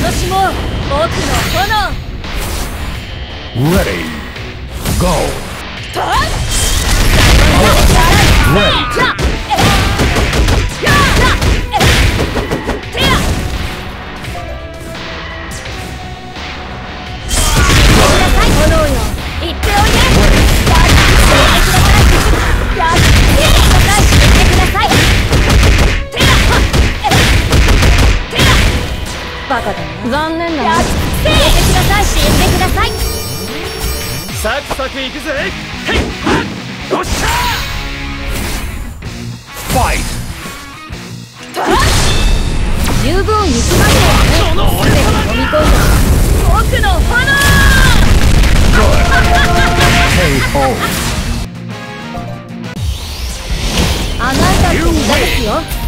楽も僕の炎。レディーゴーバカだ残念だやっつけてください。死んでくださいサクサクいくぜよっしゃファイト十分まその俺様に飲み込んだ僕の炎たすよ。